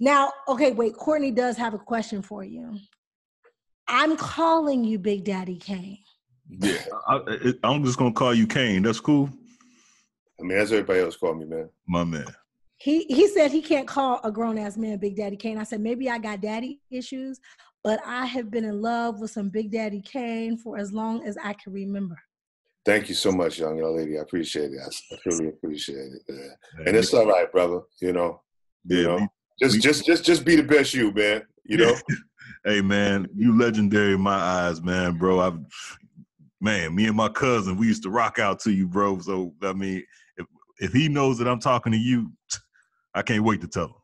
Now, okay, wait. Courtney does have a question for you. I'm calling you Big Daddy Kane. Yeah, I, am just gonna call you Kane. That's cool. I mean, that's everybody else call me, man. My man. He he said he can't call a grown ass man Big Daddy Kane. I said maybe I got daddy issues, but I have been in love with some Big Daddy Kane for as long as I can remember. Thank you so much, young young lady. I appreciate it. I, I really appreciate it. Yeah. And it's all right, brother. You know. Yeah, you know. Just we, just just just be the best you, man. You know. hey man, you legendary in my eyes, man, bro. I've man, me and my cousin, we used to rock out to you, bro. So I mean, if if he knows that I'm talking to you, I can't wait to tell him.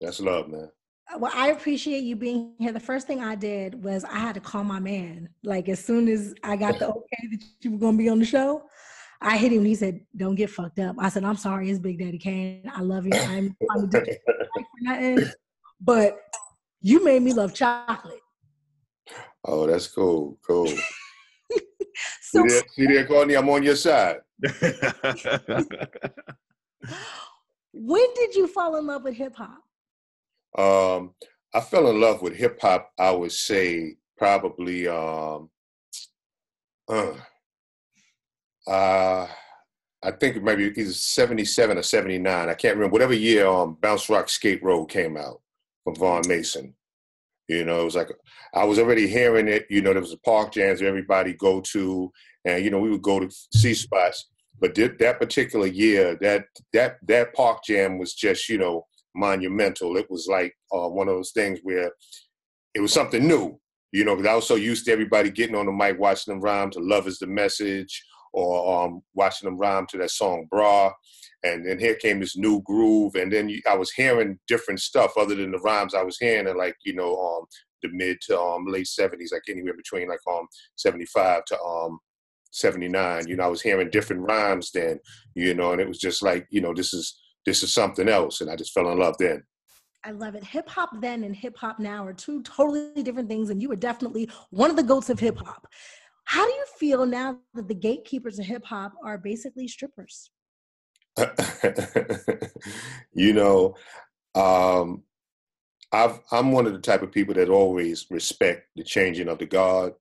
That's love, man. Uh, well, I appreciate you being here. The first thing I did was I had to call my man. Like as soon as I got the okay that you were gonna be on the show, I hit him. And he said, "Don't get fucked up." I said, "I'm sorry, it's Big Daddy Kane. I love you. I'm trying to but you made me love chocolate." Oh, that's cool. Cool. so, see there, see there, Courtney, I'm on your side. when did you fall in love with hip hop? Um, I fell in love with hip hop. I would say probably um, uh, uh, I think maybe either seventy seven or seventy nine. I can't remember. Whatever year um, Bounce Rock Skate Roll came out from Vaughan Mason. You know, it was like I was already hearing it. You know, there was a park jams everybody go to, and you know we would go to see spots. But that particular year, that that that park jam was just you know monumental. It was like uh, one of those things where it was something new. You know, because I was so used to everybody getting on the mic, watching them rhyme to "Love Is the Message" or um, watching them rhyme to that song "Bra." And then here came this new groove, and then I was hearing different stuff other than the rhymes I was hearing, and like you know, um, the mid to um, late '70s, like anywhere between like um '75 to um 79 you know i was hearing different rhymes then you know and it was just like you know this is this is something else and i just fell in love then I love it. Hip hop then and hip hop now are two totally different things, and you were definitely one of the goats of hip hop. How do you feel now that the gatekeepers of hip hop are basically strippers? you know, um, i am one of the type of people that always respect the changing of the guard.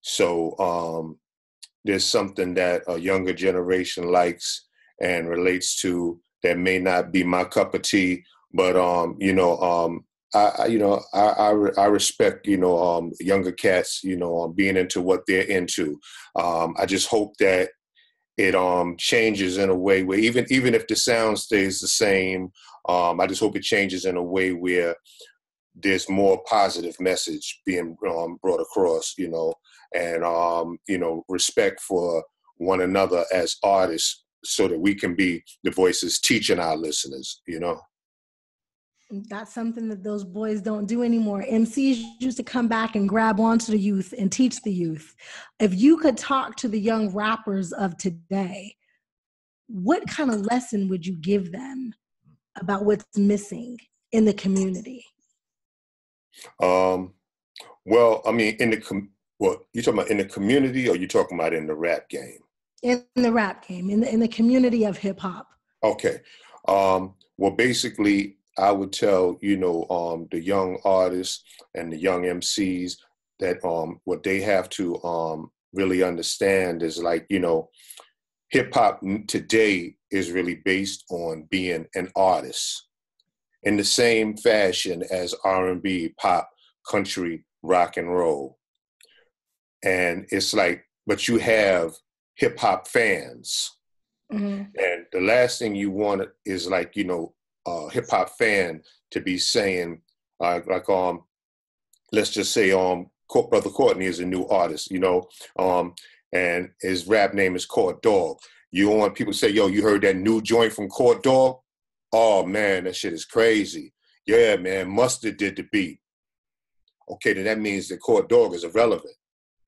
So um, there's something that a younger generation likes and relates to that may not be my cup of tea, but um, you know, um, I, you know, I, I, I, respect, you know, um, younger cats, you know, um, being into what they're into. Um, I just hope that it um changes in a way where even even if the sound stays the same, um, I just hope it changes in a way where there's more positive message being um, brought across, you know, and um, you know, respect for one another as artists, so that we can be the voices teaching our listeners, you know. That's something that those boys don't do anymore. MCs used to come back and grab onto the youth and teach the youth. If you could talk to the young rappers of today, what kind of lesson would you give them about what's missing in the community? Um, well, I mean, in the com- well, you talking about in the community, or you talking about in the rap game? In the rap game, in the in the community of hip hop. Okay. Um, well, basically, I would tell you know um, the young artists and the young MCs that um, what they have to um, really understand is like you know hip hop today is really based on being an artist in the same fashion as R&B, pop, country, rock and roll. And it's like, but you have hip hop fans. Mm-hmm. And the last thing you want is like, you know, a hip hop fan to be saying, uh, like, um, let's just say, um, Brother Courtney is a new artist, you know, um, and his rap name is Court Dog. You want people to say, yo, you heard that new joint from Court Dog? Oh man, that shit is crazy. Yeah, man, Mustard did the beat. Okay, then that means that Court Dog is irrelevant.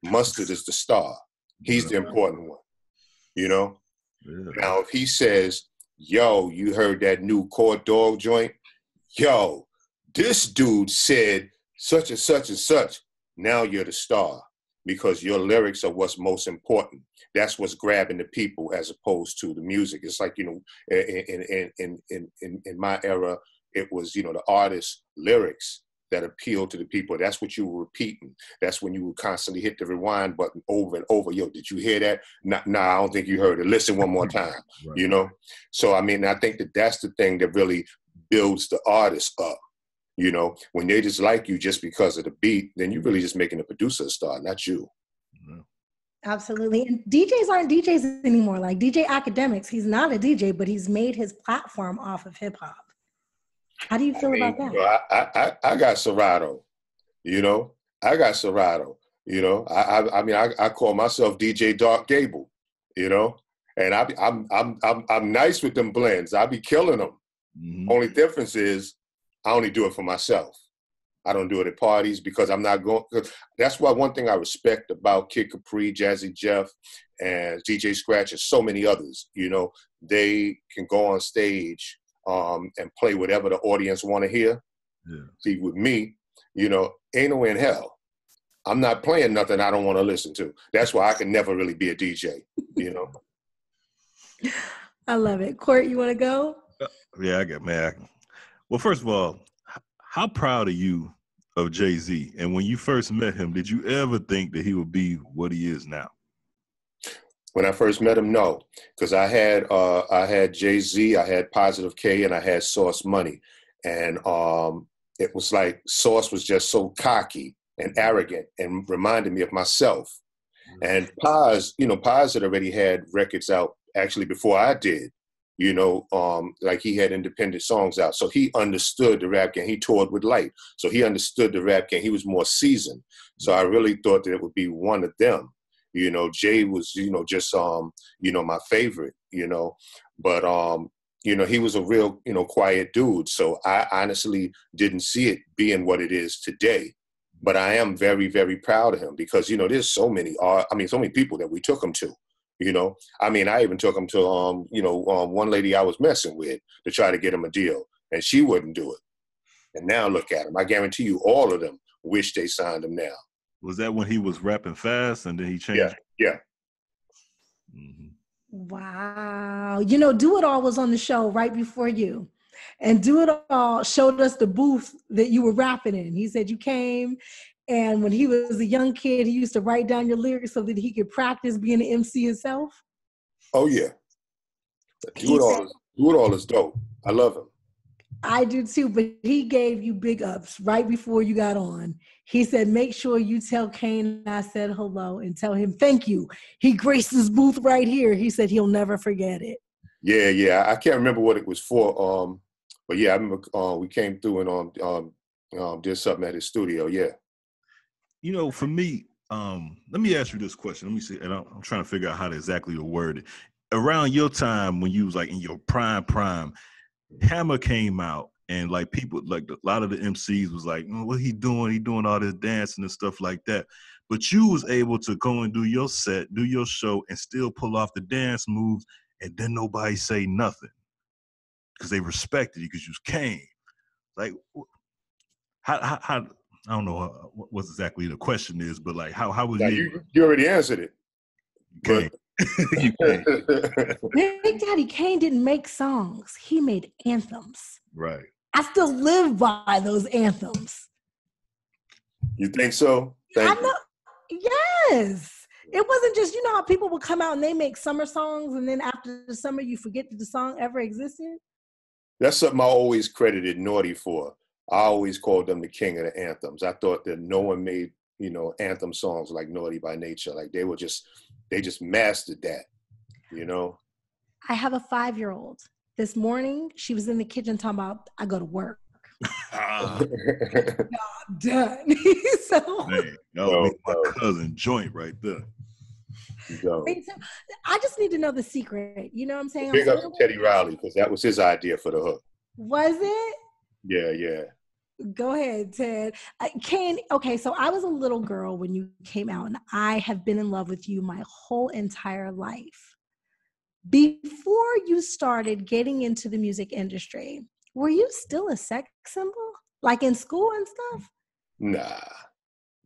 Mustard is the star. He's the important one. You know? Yeah. Now if he says, yo, you heard that new Court Dog joint? Yo, this dude said such and such and such. Now you're the star because your lyrics are what's most important. That's what's grabbing the people as opposed to the music. It's like you know, in in in in in, in my era, it was you know the artist's lyrics that appeal to the people. That's what you were repeating. That's when you would constantly hit the rewind button over and over. Yo, did you hear that? Nah, nah I don't think you heard it. Listen one more time. Right. You know. So I mean, I think that that's the thing that really builds the artist up. You know, when they just like you just because of the beat, then you're really just making the producer a star, not you. Absolutely. And DJs aren't DJs anymore. Like DJ Akademiks, he's not a DJ, but he's made his platform off of hip hop. How do you feel I mean, about that? You know, I, I, I got Serato, you know, I got Serato, you know, I, I, I mean, I, I call myself DJ Dark Gable, you know, and I, I'm, I'm, I'm, I'm nice with them blends. I be killing them. Mm-hmm. Only difference is I only do it for myself. I don't do it at parties because I'm not going. That's why one thing I respect about Kid Capri, Jazzy Jeff, and DJ Scratch, and so many others. You know, they can go on stage um, and play whatever the audience want to hear. Yeah. See, with me, you know, ain't no way in hell. I'm not playing nothing I don't want to listen to. That's why I can never really be a DJ. You know. I love it. Court, you want to go? Uh, yeah, I get man. Well, first of all, how proud are you of Jay Z? And when you first met him, did you ever think that he would be what he is now? When I first met him, no, because I had uh, I had Jay Z, I had Positive K, and I had Sauce Money, and um, it was like Sauce was just so cocky and arrogant and reminded me of myself. And Paz, you know, Paz had already had records out actually before I did, you know, um, like he had independent songs out. So he understood the rap game. He toured with Light. So he understood the rap game. He was more seasoned. So I really thought that it would be one of them. You know, Jay was, you know, just um, you know, my favorite, you know. But um, you know, he was a real, you know, quiet dude. So I honestly didn't see it being what it is today. But I am very, very proud of him because, you know, there's so many, uh, I mean, so many people that we took him to you know, I mean, I even took him to um, you know, um, one lady I was messing with to try to get him a deal, and she wouldn't do it. And now look at him. I guarantee you, all of them wish they signed him now. Was that when he was rapping fast, and then he changed? Yeah, yeah. Mm-hmm. Wow. You know, Do It All was on the show right before you. And Do It All showed us the booth that you were rapping in. He said you came and when he was a young kid, he used to write down your lyrics so that he could practice being an MC himself. Oh yeah, do it all. Is, do it all is dope. I love him. I do too, but he gave you big ups right before you got on. He said, "Make sure you tell Kane I said hello and tell him thank you." He graced his booth right here. He said he'll never forget it. Yeah, yeah. I can't remember what it was for. Um, but yeah, I remember uh, we came through and um, um, um, did something at his studio. Yeah you know, for me, um, let me ask you this question. Let me see, and I'm, I'm trying to figure out how to exactly word it. Around your time when you was like in your prime prime, Hammer came out and like people like a lot of the MCs was like, oh, what he doing? He doing all this dancing and stuff like that. But you was able to go and do your set, do your show, and still pull off the dance moves, and then nobody say nothing because they respected you because you came. Like, how, how, how I don't know uh, what exactly the question is, but like how how was now, you? You already answered it. Okay. You Big Daddy Kane didn't make songs; he made anthems. Right. I still live by those anthems. You think so? Thank I know. You. Yes. It wasn't just you know how people would come out and they make summer songs, and then after the summer you forget that the song ever existed. That's something I always credited Naughty for I always called them the king of the anthems. I thought that no one made, you know, anthem songs like Naughty by Nature. Like they were just, they just mastered that, you know. I have a five year old. This morning, she was in the kitchen talking about, I go to work. uh, done. so, Man, that was my cousin joint right there. I just need to know the secret. You know what I'm saying? Big I'm up to Teddy Riley because that was his idea for the hook. Was it? Yeah, yeah. Go ahead, Ted. Uh, okay, so I was a little girl when you came out, and I have been in love with you my whole entire life. Before you started getting into the music industry, were you still a sex symbol? Like in school and stuff? Nah,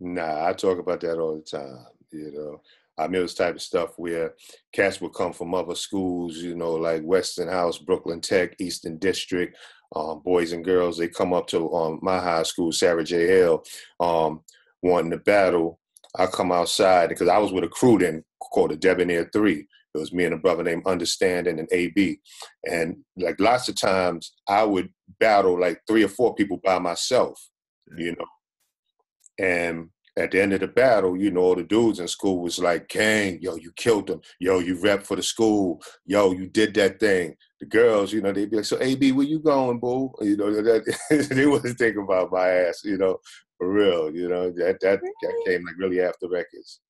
nah, I talk about that all the time, you know. I mean, it was type of stuff where cats would come from other schools, you know, like Westinghouse, Brooklyn Tech, Eastern District, um, boys and girls, they come up to um, my high school, Sarah J. Hale, um, wanting to battle. I come outside because I was with a crew then called the Debonair Three. It was me and a brother named Understanding and AB. And like lots of times I would battle like three or four people by myself, you know. And at the end of the battle, you know, all the dudes in school was like, Kane, yo, you killed them. Yo, you rep for the school. Yo, you did that thing. The girls, you know, they'd be like, so AB, where you going, boo? You know, that, they wasn't thinking about my ass, you know, for real. You know, that that, that came like really after records.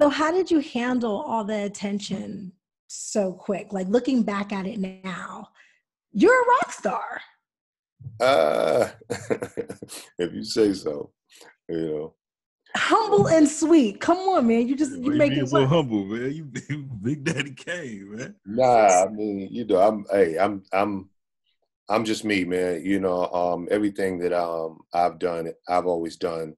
So, how did you handle all the attention so quick? Like looking back at it now, you're a rock star. Uh, if you say so, you know. Humble and sweet. Come on, man. You just you Why make being it so work. humble, man. You, you Big Daddy Kane, man. Nah, I mean, you know, I'm hey, I'm I'm I'm just me, man. You know, um everything that um I've done, I've always done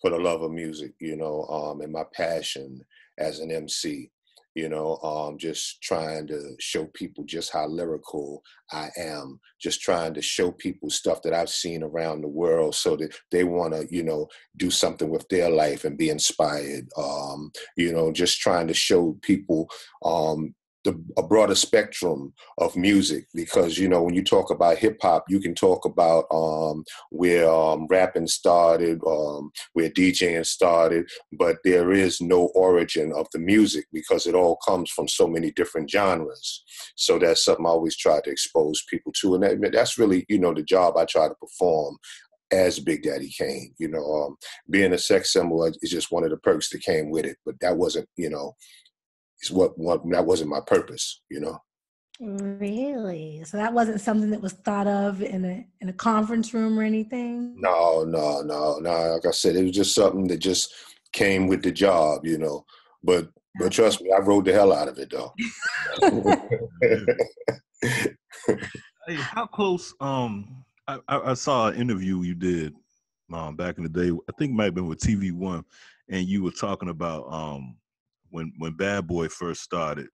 for the love of music, you know, um and my passion as an MC, you know, um just trying to show people just how lyrical I am, just trying to show people stuff that I've seen around the world so that they want to, you know, do something with their life and be inspired. Um, you know, just trying to show people um the, a broader spectrum of music because you know when you talk about hip hop, you can talk about um, where um, rapping started, um, where DJing started, but there is no origin of the music because it all comes from so many different genres. So that's something I always try to expose people to, and that, that's really you know the job I try to perform as Big Daddy Kane. You know, um, being a sex symbol is just one of the perks that came with it, but that wasn't you know is what, what that wasn't my purpose, you know. Really? So that wasn't something that was thought of in a in a conference room or anything? No, no, no, no. Like I said, it was just something that just came with the job, you know. But but trust me, I rode the hell out of it though. Hey, how close? Um, I, I, I saw an interview you did um, back in the day. I think it might have been with TV One, and you were talking about um, when when Bad Boy first started,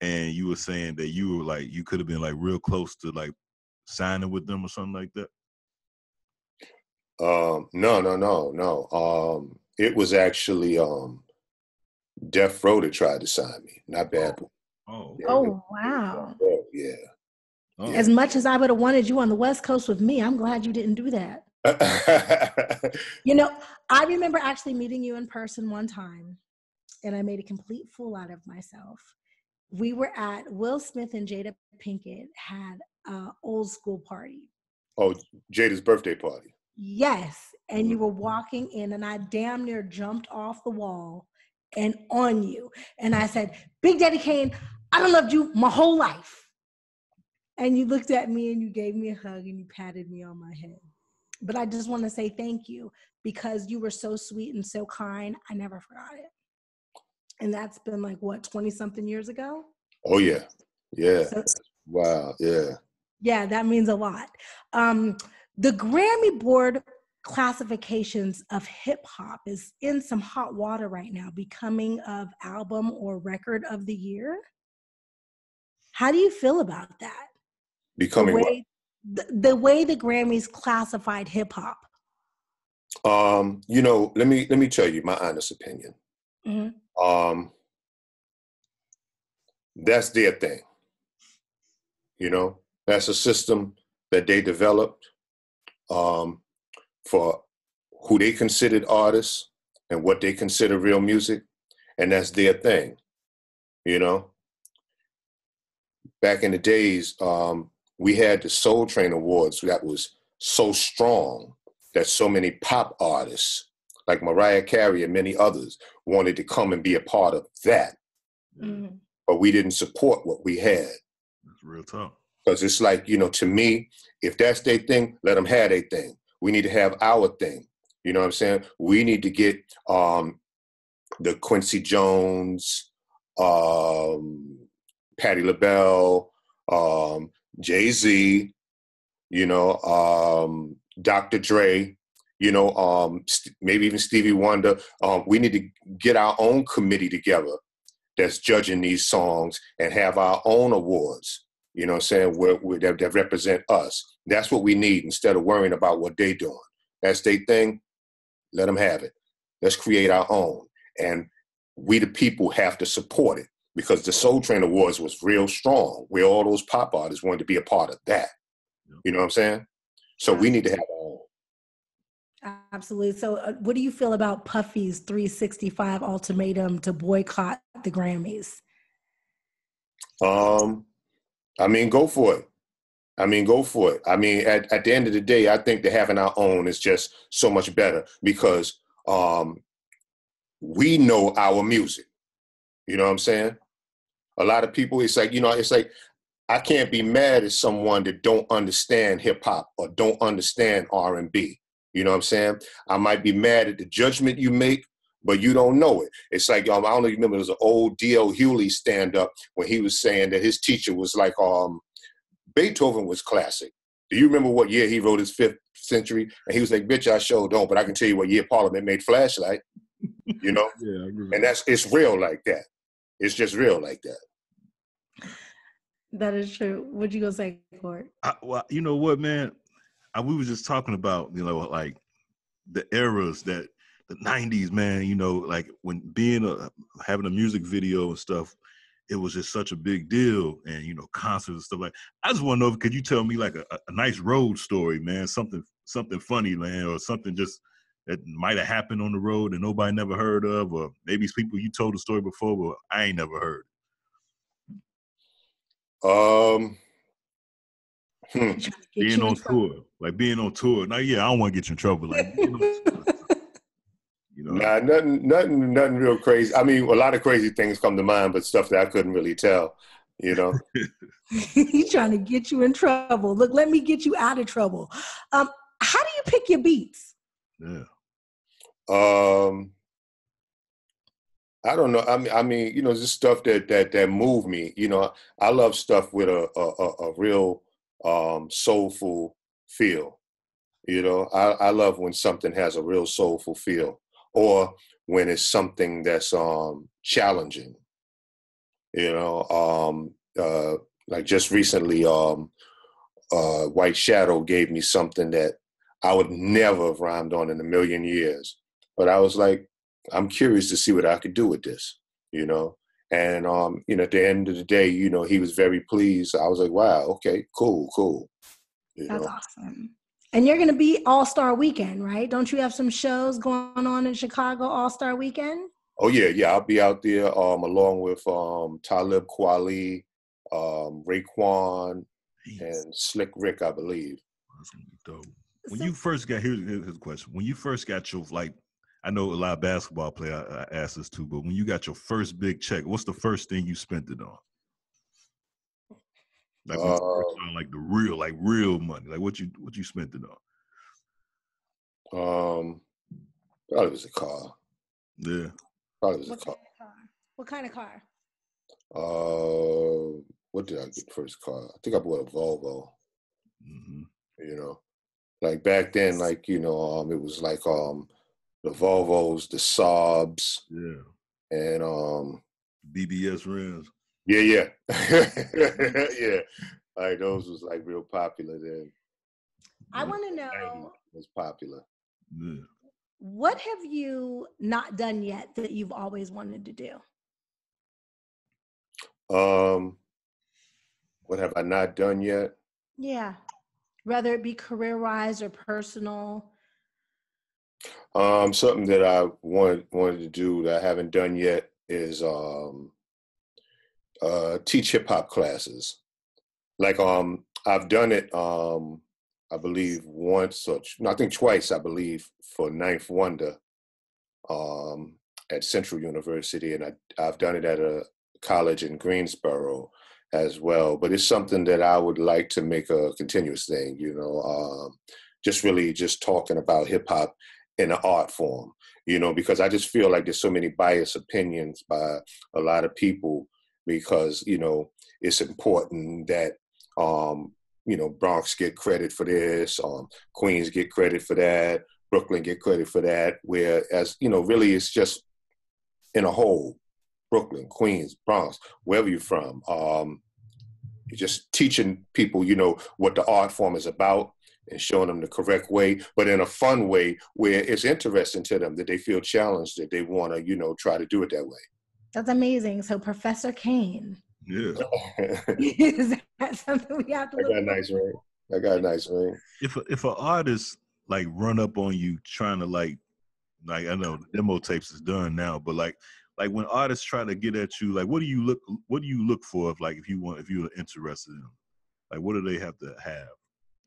and you were saying that you were like you could have been like real close to like signing with them or something like that. Um, no, no, no, no. Um, it was actually um, Death Row that tried to sign me, not Bad Boy. Oh, Yeah. Oh wow. Oh, yeah. oh. As much as I would have wanted you on the West Coast with me, I'm glad you didn't do that. You know, I remember actually meeting you in person one time, and I made a complete fool out of myself. We were at Will Smith and Jada Pinkett had a old school party. oh, Jada's birthday party. Yes, and you were mm-hmm. walking in, and I damn near jumped off the wall and on you. And I said, Big Daddy Kane, I done loved you my whole life. And you looked at me and you gave me a hug and you patted me on my head. But I just want to say thank you because you were so sweet and so kind. I never forgot it. And that's been like what, 20 something years ago? Oh yeah. Yeah. So, Wow. Yeah. yeah, that means a lot. Um, the Grammy Board classifications of hip hop is in some hot water right now, becoming of album or record of the year. How do you feel about that? Becoming the what? way, the, the way the Grammys classified hip hop. Um, you know, let me let me tell you my honest opinion. Mhm. Um, that's their thing. You know, that's a system that they developed um, for who they considered artists and what they consider real music, and that's their thing. You know, back in the days, um, we had the Soul Train Awards that was so strong that so many pop artists like Mariah Carey and many others wanted to come and be a part of that, Mhm. but we didn't support what we had. That's real talk. Because it's like, you know, to me, if that's their thing, let them have their thing. We need to have our thing. You know what I'm saying? We need to get um, the Quincy Jones, um, Patti LaBelle, um, Jay Z, you know, um, Dr. Dre, you know, um, st- maybe even Stevie Wonder. Um, we need to get our own committee together that's judging these songs and have our own awards. You know, what I'm saying where, where that, that represent us, That's what we need instead of worrying about what they're doing. That's their thing. Let them have it. Let's create our own. And we, the people, have to support it because the Soul Train Awards was real strong, where all those pop artists wanted to be a part of that. You know what I'm saying? So we need to have. Absolutely. So, uh, what do you feel about Puffy's 365 ultimatum to boycott the Grammys? Um, I mean, go for it. I mean, go for it. I mean, at, at the end of the day, I think that having our own is just so much better because um, we know our music. You know what I'm saying? A lot of people, it's like, you know, it's like I can't be mad at someone that don't understand hip hop or don't understand R&B. You know what I'm saying? I might be mad at the judgment you make, but you don't know it. It's like um, I don't know. You remember there was an old D.L. Hughley stand up when he was saying that his teacher was like um, Beethoven was classic. Do you remember what year he wrote his fifth century? And he was like, "Bitch, I sure don't, but I can tell you what year Parliament made flashlight." You know, yeah, and that's it's real like that. It's just real like that. That is true. What you gonna say, Court? I, well, you know what, man? I, we were just talking about, you know, like the eras that the '90s, man. You know, like when being a having a music video and stuff it was just such a big deal and you know concerts and stuff like i just want to know could you tell me like a, a nice road story man something something funny man or something just that might have happened on the road and nobody never heard of or maybe it's people you told the story before but i ain't never heard um hmm. being on tour like being on tour now yeah i don't want to get you in trouble like You know? Nah, nothing, nothing, nothing real crazy. I mean, a lot of crazy things come to mind, but stuff that I couldn't really tell. You know, he's trying to get you in trouble. Look, let me get you out of trouble. Um, how do you pick your beats? Yeah. Um, I don't know. I mean, I mean, you know, just stuff that that that move me. You know, I love stuff with a a, a real um, soulful feel. You know, I, I love when something has a real soulful feel or when it's something that's um, challenging. You know, um, uh, like just recently, um, uh, White Shadow gave me something that I would never have rhymed on in a million years. But I was like, I'm curious to see what I could do with this, you know. And um, you know, at the end of the day, you know, he was very pleased. I was like, wow, okay, cool, cool. You That's know? awesome. And you're going to be All Star Weekend, right? Don't you have some shows going on in Chicago All Star Weekend? Oh yeah, yeah. I'll be out there um, along with um, Talib Kweli, um, Raekwon, and Slick Rick, I believe. That's gonna be dope. When so, you first got here's, here's the question: When you first got your like, I know a lot of basketball players I, I ask this too, but when you got your first big check, what's the first thing you spent it on? Like uh, time, like the real, like real money. Like what you what you spent it on? Um, probably was a car. Yeah, probably was what a car. Kind of car. What kind of car? Uh, what did I get first car? I think I bought a Volvo. Mm-hmm. You know, like back then, like you know, um, it was like um, the Volvos, the Saabs, yeah, and um, BBS rims. Yeah, yeah, yeah. Like those was like real popular then. I want to know was popular. Yeah. What have you not done yet that you've always wanted to do? Um, what have I not done yet? Yeah, whether it be career-wise or personal. Um, something that I wanted wanted to do that I haven't done yet is um uh, teach hip hop classes. Like um, I've done it. Um, I believe once or no, I think twice. I believe for Ninth Wonder um, at Central University, and I, I've done it at a college in Greensboro as well. But it's something that I would like to make a continuous thing. You know, um, just really just talking about hip hop in an art form. You know, because I just feel like there's so many biased opinions by a lot of people because you know it's important that um, you know Bronx get credit for this, um, Queens get credit for that, Brooklyn get credit for that. Whereas you know really it's just in a whole Brooklyn, Queens, Bronx, wherever you're from. Um, just teaching people, you know, what the art form is about and showing them the correct way, but in a fun way where it's interesting to them that they feel challenged, that they want to, you know, try to do it that way. That's amazing. So Professor Kane. Yeah. Is that something we have to I got a nice ring. I got a nice ring. If a, if an artist like run up on you trying to like like I know the demo tapes is done now, but like like when artists try to get at you, like what do you look what do you look for if like if you want if you're interested in them? Like what do they have to have?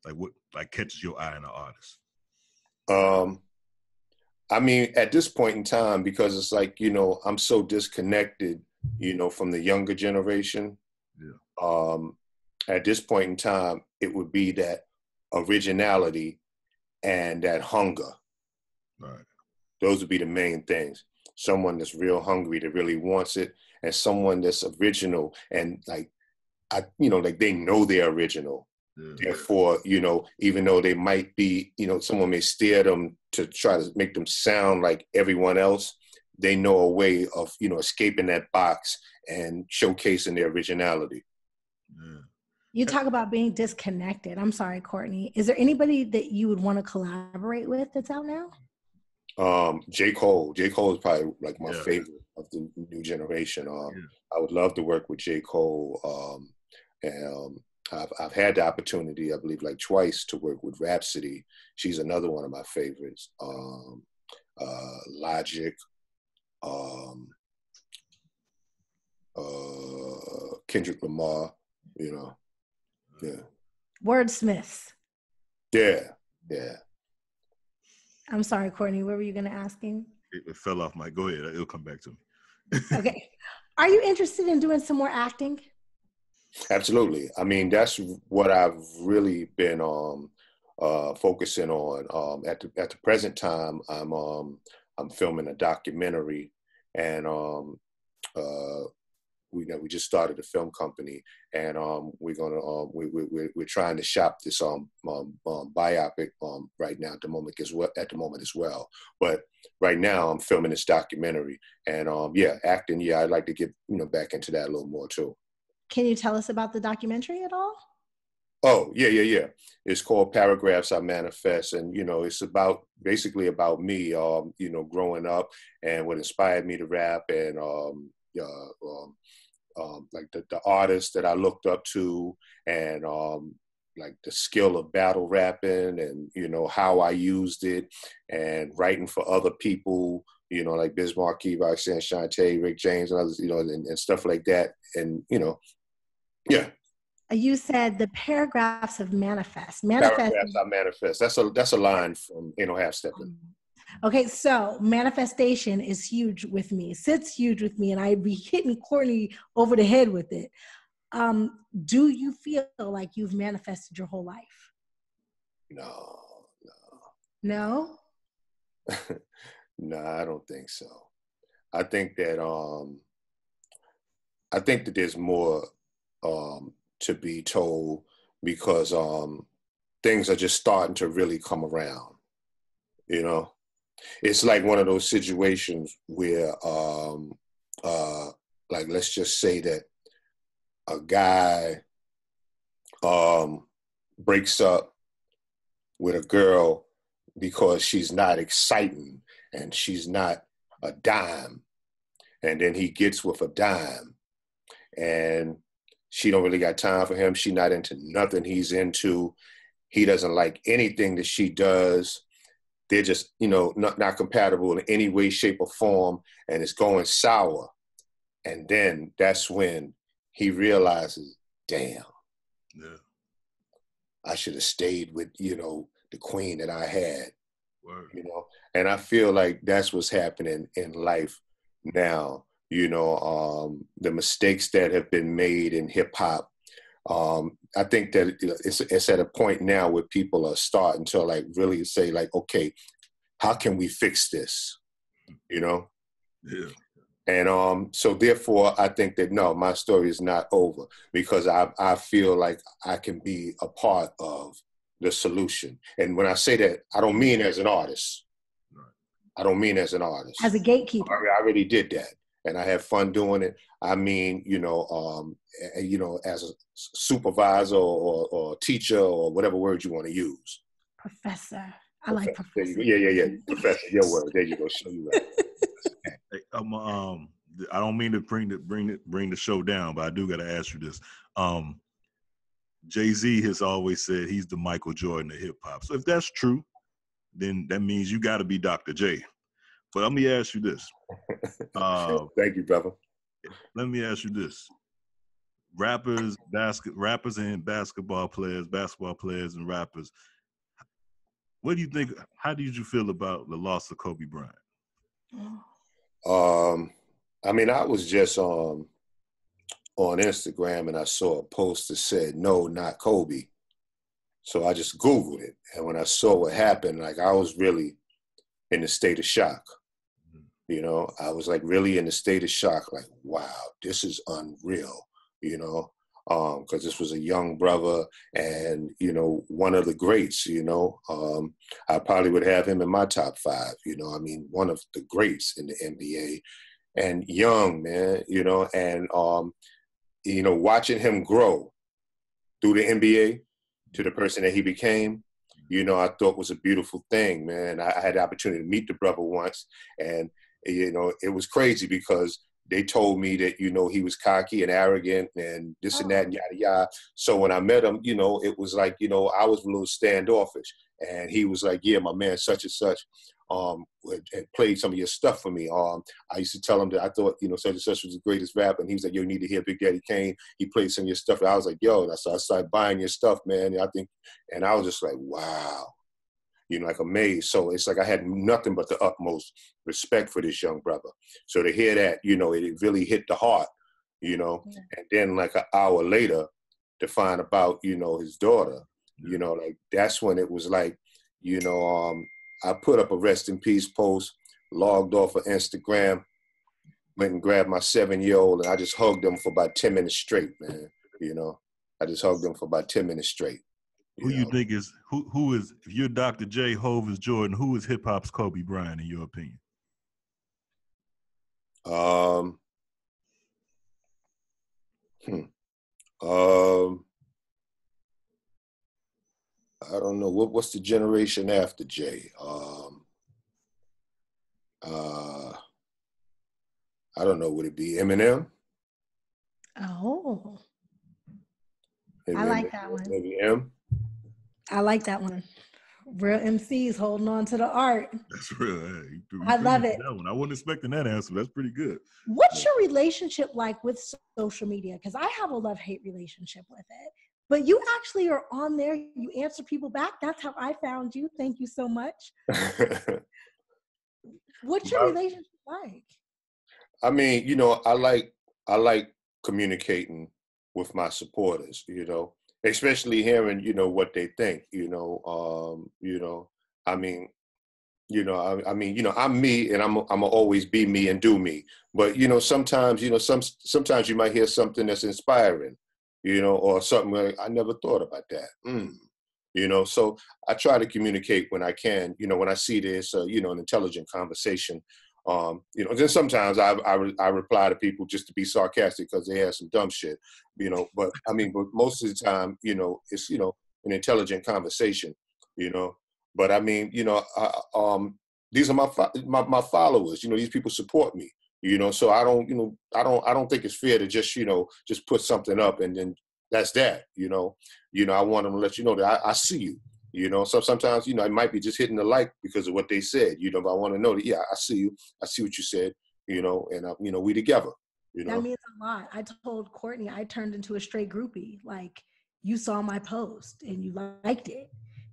Like what like catches your eye in an artist? Um, I mean, at this point in time, because it's like you know, I'm so disconnected, you know, from the younger generation. Yeah. Um, at this point in time, it would be that originality and that hunger. Right. Those would be the main things. Someone that's real hungry, that really wants it, and someone that's original and like, I, you know, like they know they're original. Yeah. Therefore, you know, even though they might be, you know, someone may steer them to try to make them sound like everyone else, they know a way of, you know, escaping that box and showcasing their originality. Yeah. You talk about being disconnected. I'm sorry, Courtney. Is there anybody that you would want to collaborate with that's out now? Um, J. Cole. J. Cole is probably like my Yeah. favorite of the new generation. Um, Yeah. I would love to work with J. Cole. Um, and um, I've, I've had the opportunity, I believe, like twice to work with Rapsody. She's another one of my favorites. Um, uh, Logic, um, uh, Kendrick Lamar, you know. Yeah. Wordsmiths. Yeah. Yeah. I'm sorry, Courtney. What were you going to ask him? It, it fell off my go ahead. It'll come back to me. Okay. Are you interested in doing some more acting? Absolutely. I mean, that's what I've really been um, uh, focusing on. Um, at the at the present time, I'm um, I'm filming a documentary, and um, uh, we know we just started a film company, and um, we're gonna um, we, we we're, we're trying to shop this um, um, um biopic um right now at the moment as well at the moment as well. But right now, I'm filming this documentary, and um, yeah, acting. Yeah, I'd like to get you know back into that a little more too. Can you tell us about the documentary at all? Oh yeah, yeah, yeah. It's called Paragraphs I Manifest, and you know, it's about basically about me, um, you know, growing up and what inspired me to rap, and um, uh, um, um, like the, the artists that I looked up to, and um, like the skill of battle rapping, and you know how I used it, and writing for other people, you know, like Biz Markie, Roxanne Shante, Rick James, and others, you know, and, and stuff like that, and you know, yeah. You said the paragraphs of manifest. Manifest. Paragraphs I manifest. That's a that's a line from Ain't No Half Stepping. Okay, so manifestation is huge with me. Sits huge with me, and I'd be hitting Courtney over the head with it. Um, do you feel like you've manifested your whole life? No, No. no, no. I don't think so. I think that um, I think that there's more um to be told because um things are just starting to really come around. You know, it's like one of those situations where um uh like let's just say that a guy um breaks up with a girl because she's not exciting and she's not a dime and then he gets with a dime and she don't really got time for him. She not into nothing he's into. He doesn't like anything that she does. They're just you know not, not compatible in any way shape or form and it's going sour. And then that's when he realizes damn. Yeah. i should have stayed with you know the queen that i had Word. you know? And i feel like that's what's happening in life now you know um the mistakes that have been made in hip hop. Um i think that it's it's at a point now where people are starting to like really say like okay how can we fix this? You know? Yeah. and um so therefore i think that no my story is not over because i i feel like i can be a part of the solution. And when i say that i don't mean as an artist. I don't mean as an artist. As a gatekeeper. I already did that. And I had fun doing it. I mean, you know, um, you know, as a supervisor or, or teacher or whatever word you want to use. Professor. I like professor. Yeah, yeah, yeah. professor, your word. There you go. Show you that. hey, um, um, I don't mean to bring the bring it bring the show down, but I do got to ask you this. Um, Jay Z has always said he's the Michael Jordan of hip hop. So if that's true, then that means you got to be Dr. J. But let me ask you this. Uh, Thank you, brother. Let me ask you this: rappers, basket rappers, and basketball players, basketball players, and rappers. What do you think? How did you feel about the loss of Kobe Bryant? Um, I mean, I was just um on Instagram and I saw a post that said, "No, not Kobe." So I just Googled it, and when I saw what happened, like I was really in a state of shock. You know, I was like really in a state of shock, like, wow, this is unreal, you know, because um, this was a young brother and, you know, one of the greats, you know. Um, I probably would have him in my top five, you know, I mean, one of the greats in the NBA and young, man, you know, and, um, you know, watching him grow through the NBA to the person that he became, you know, I thought was a beautiful thing, man. I, I had the opportunity to meet the brother once, and you know, it was crazy because they told me that you know he was cocky and arrogant and this and that and yada yada. So when I met him, you know, it was like you know I was a little standoffish, and he was like, "Yeah, my man, such and such." Um, had played some of your stuff for me. Um, I used to tell him that I thought, you know, such and such was the greatest rapper, and he was like, "Yo, you need to hear Big Daddy Kane." He played some of your stuff. And I was like, "Yo," and so I started buying your stuff, man. And I think, and I was just like, "Wow," you know, like amazed. So it's like I had nothing but the utmost respect for this young brother. So to hear that, you know, it really hit the heart, you know. Yeah. And then like an hour later, to find about, you know, his daughter, you know, like that's when it was like, you know, um, I put up a rest in peace post, logged off of Instagram, went and grabbed my seven year old, and I just hugged him for about 10 minutes straight, man. You know, I just hugged him for about 10 minutes straight. Who you, you think is who? Who is if you're Dr. J. Hov is Jordan? Who is hip hop's Kobe Bryant in your opinion? Um. Hmm. Um. I don't know what what's the generation after Jay. Um. Uh. I don't know. Would it be Eminem? Oh. Maybe I like that one. Maybe M. I like that one. Real MCs holding on to the art. That's real. Hey, I love it. That one. I wasn't expecting that answer. That's pretty good. What's your relationship like with social media? Because I have a love hate relationship with it. But you actually are on there. You answer people back. That's how I found you. Thank you so much. What's your relationship like? I mean, you know, I like I like communicating with my supporters. You know, especially hearing you know what they think you know um you know i mean you know I, I, mean you know i'm me and i'm i'm always be me and do me. But you know sometimes you know some sometimes you might hear something that's inspiring you know or something like i never thought about that. Mm. you know so i try to communicate when i can. You know when i see this uh, you know an intelligent conversation um, you know, then sometimes I, I, I reply to people just to be sarcastic because they have some dumb shit, you know. But I mean, but most of the time, you know, it's you know an intelligent conversation, you know. But I mean, you know, I, um, these are my, my my followers. You know, these people support me. You know, so I don't, you know, I don't, I don't think it's fair to just, you know, just put something up and then that's that. You know, you know, I want them to let you know that I, I see you. You know, so sometimes, you know, I might be just hitting the like because of what they said, you know, but I want to know that, yeah, I see you. I see what you said, you know, and, uh, you know, we together, you know. That means a lot. I told Courtney I turned into a straight groupie. Like, you saw my post and you liked it.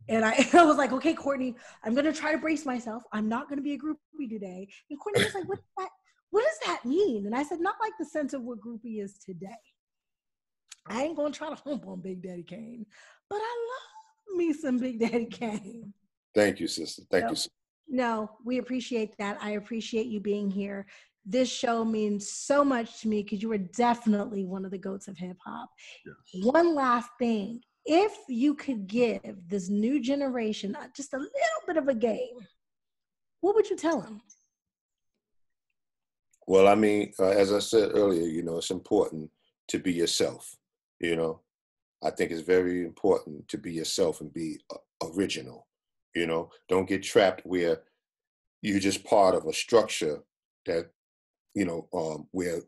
And I, I was like, okay, Courtney, I'm going to try to brace myself. I'm not going to be a groupie today. And Courtney was like, what, that, what does that mean? And I said, not like the sense of what groupie is today. I ain't going to try to hump on Big Daddy Kane, but I love me some Big Daddy Kane. Thank you, sister. Thank no, you. Sister. No, we appreciate that. I appreciate you being here. This show means so much to me because you are definitely one of the goats of hip hop. Yes. One last thing if you could give this new generation uh, just a little bit of a game, what would you tell them? Well, I mean, uh, as I said earlier, you know, it's important to be yourself. You know, I think it's very important to be yourself and be uh, original. You know, don't get trapped where you're just part of a structure that, you know, um, where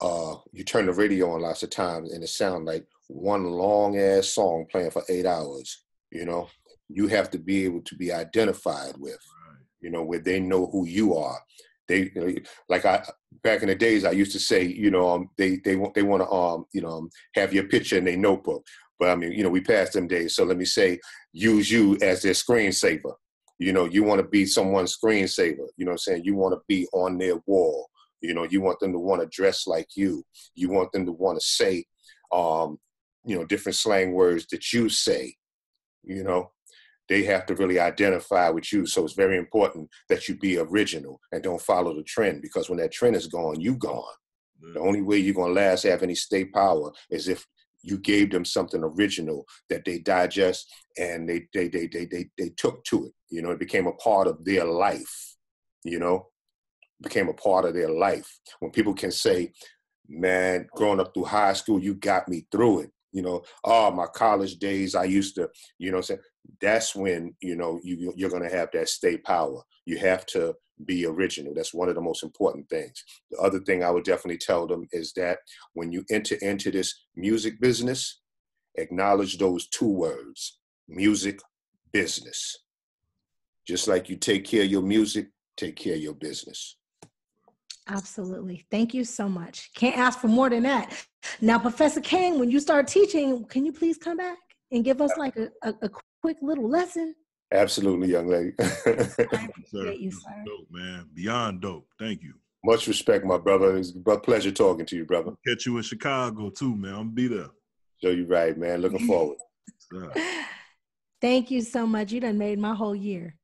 uh, you turn the radio on lots of times and it sounds like one long ass song playing for eight hours. You know, you have to be able to be identified with, you know, where they know who you are. They like I back in the days I used to say, you know, um, they they want they want to um you know um, have your picture in their notebook. But I mean, you know, we passed them days. So let me say, use you as their screensaver. You know, you want to be someone's screensaver. You know I'm saying? You want to be on their wall. You know, you want them to want to dress like you. You want them to want to say, um, you know, different slang words that you say. You know, they have to really identify with you. So it's very important that you be original and don't follow the trend because when that trend is gone, you gone. The mm. only way you're gonna last have any state power is if you gave them something original that they digest and they they they they they, they took to it. You know, it became a part of their life. You know, became a part of their life. When people can say, "Man, growing up through high school, you got me through it." You know, oh, my college days, I used to, you know, say that's when you know you you're going to have that state power. You have to be original. That's one of the most important things. The other thing I would definitely tell them is that when you enter into this music business, acknowledge those two words: music business. Just like you take care of your music, take care of your business. Absolutely. Thank you so much. Can't ask for more than that. Now, Professor King, when you start teaching, can you please come back and give us like a, a, a quick little lesson? Absolutely, young lady. I appreciate you, sir. Dope, man. Beyond dope. Thank you. Much respect, my brother. It's a pleasure talking to you, brother. Catch you in Chicago too, man. I'm be there. Show you're right, man. Looking forward. Thank you so much. You done made my whole year.